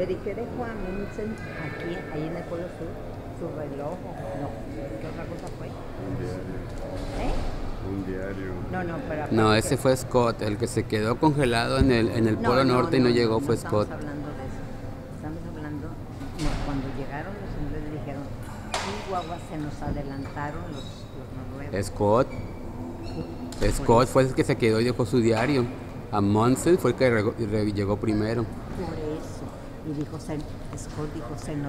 Dediqué dejó a Munsen aquí, ahí en el Polo Sur, su reloj, no, ¿qué otra cosa fue? Un diario. ¿Eh? Un diario. No, no, pero No, ese fue Scott, el que se quedó congelado en el, en el No, Polo no, Norte y no, llegó fue estamos Scott. hablando de eso. Estamos hablando, no, cuando llegaron los ingleses dijeron, Chihuahua se nos adelantaron los, los noruegos. Scott, Scott fue el que se quedó y dejó su diario. Amundsen fue el que llegó primero. Por eso. Y dijo, se- Scott dijo, se nos